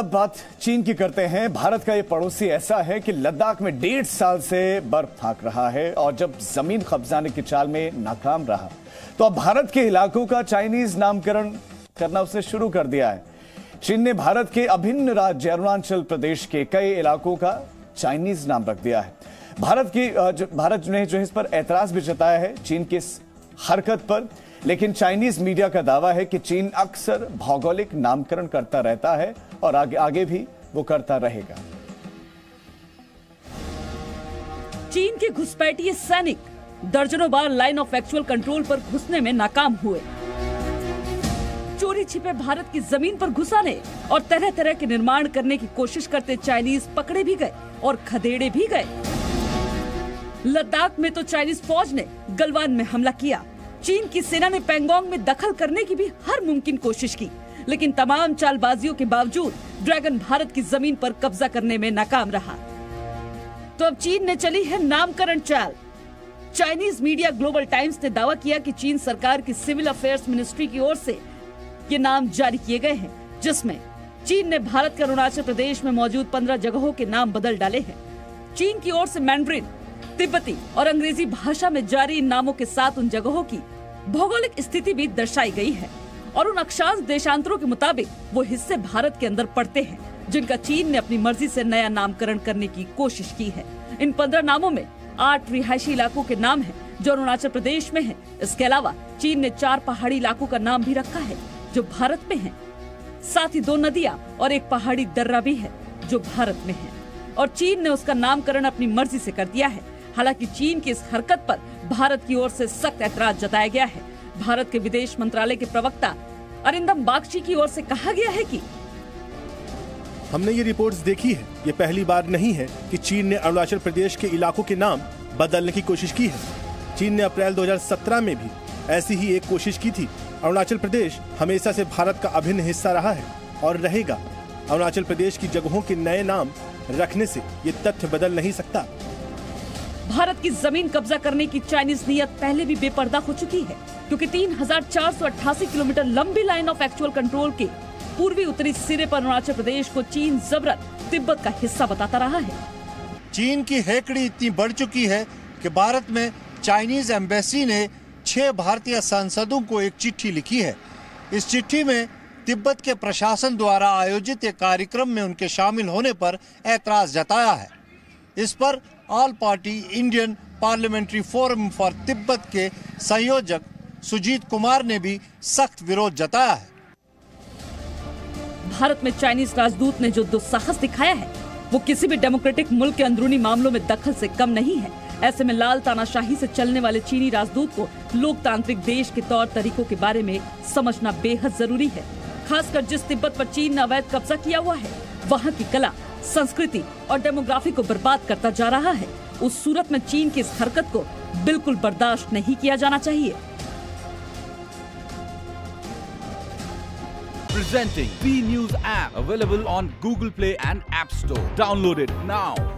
अब बात चीन की करते हैं। भारत का ये पड़ोसी ऐसा है कि लद्दाख में डेढ़ साल से बर्फ़ फाक रहा है और जब ज़मीन कब्जाने की चाल में नाकाम रहा तो अब भारत के इलाकों का चाइनीज़ नामकरण करना उसने शुरू कर दिया है। चीन ने भारत के अभिन्न राज्य अरुणाचल प्रदेश के कई इलाकों का चाइनीज़ नाम रख दिया है। भारत की भारत ने जो इस पर ऐतराज भी जताया है चीन की इस हरकत पर, लेकिन चाइनीज़ मीडिया का दावा है कि चीन अक्सर भौगोलिक नामकरण करता रहता है और आगे आगे भी वो करता रहेगा। चीन के घुसपैठिए सैनिक दर्जनों बार लाइन ऑफ़ एक्चुअल कंट्रोल पर घुसने में नाकाम हुए। चोरी छिपे भारत की ज़मीन पर घुसाने और तरह तरह के निर्माण करने की कोशिश करते चाइनीज़ पकड़े भी गए और खदेड़े भी गए। लद्दाख में तो चाइनीज़ फौज ने गलवान में हमला किया। चीन की सेना ने पेंगोंग में दखल करने की भी हर मुमकिन कोशिश की। लेकिन तमाम चालबाजियों के बावजूद ड्रैगन भारत की ज़मीन पर कब्जा करने में नाकाम रहा। तो अब चीन ने चली है नामकरण चाल। चाइनीज़ मीडिया ग्लोबल टाइम्स ने दावा किया कि चीन सरकार की सिविल अफेयर्स मिनिस्ट्री की ओर से ये नाम जारी किए गए हैं, जिसमें चीन ने भारत के अरुणाचल प्रदेश में मौजूद पंद्रह जगहों के नाम बदल डाले हैं। चीन की ओर से मैंड्रिन तिब्बती और अंग्रेज़ी भाषा में जारी इन नामों के साथ उन जगहों की भौगोलिक स्थिति भी दर्शाई गई है। और उन अक्षांश देशांतरों के मुताबिक वो हिस्से भारत के अंदर पड़ते हैं, जिनका चीन ने अपनी मर्ज़ी से नया नामकरण करने की कोशिश की है। इन पंद्रह नामों में आठ रिहायशी इलाकों के नाम हैं, जो अरुणाचल प्रदेश में हैं। इसके अलावा चीन ने चार पहाड़ी इलाकों का नाम भी रखा है, जो भारत में है। साथ ही दो नदियाँ और एक पहाड़ी दर्रा भी है, जो भारत में है। और चीन ने उसका नामकरण अपनी मर्ज़ी से कर दिया है। हालाँकि चीन की इस हरकत पर भारत की ओर से सख्त ऐतराज जताया गया है। भारत के विदेश मंत्रालय के प्रवक्ता अरिंदम बागची की ओर से कहा गया है कि हमने ये रिपोर्ट्स देखी है। ये पहली बार नहीं है कि चीन ने अरुणाचल प्रदेश के इलाकों के नाम बदलने की कोशिश की है। चीन ने अप्रैल 2017 में भी ऐसी ही एक कोशिश की थी। अरुणाचल प्रदेश हमेशा से भारत का अभिन्न हिस्सा रहा है और रहेगा। अरुणाचल प्रदेश की जगहों के नए नाम रखने से ये तथ्य बदल नहीं सकता। भारत की ज़मीन कब्जा करने की चाइनीज़ नीयत पहले भी बेपर्दा हो चुकी है, क्योंकि तीन हज़ार चार सौ अट्ठासी किलोमीटर लंबी लाइन ऑफ़ एक्चुअल कंट्रोल के पूर्वी उत्तरी सिरे पर अरुणाचल प्रदेश को चीन जबरत तिब्बत का हिस्सा बताता रहा है। चीन की हेकड़ी इतनी बढ़ चुकी है कि भारत में चाइनीज़ एम्बेसी ने छह भारतीय सांसदों को एक चिट्ठी लिखी है। इस चिट्ठी में तिब्बत के प्रशासन द्वारा आयोजित एक कार्यक्रम में उनके शामिल होने पर ऐतराज जताया है। इस पर all party Indian parliamentary forum for Tibet के संयोजक सुजीत कुमार ने भी सख्त विरोध जताया है। भारत में चाइनीज़ राजदूत ने जो दुस्साहस दिखाया है, वो किसी भी डेमोक्रेटिक मुल्क के अंदरूनी मामलों में दखल से कम नहीं है। ऐसे में लाल तानाशाही से चलने वाले चीनी राजदूत को लोकतांत्रिक देश के तौर तरीकों के बारे में समझना बेहद ज़रूरी है। खासकर जिस तिब्बत पर चीन ने अवैध कब्जा किया हुआ है, वहाँ की कला, संस्कृति और डेमोग्राफी को बर्बाद करता जा रहा है उस सूरत में चीन की इस हरकत को बिल्कुल बर्दाश्त नहीं किया जाना चाहिए Presenting B News app, available on Google Play and App Store. Download it now.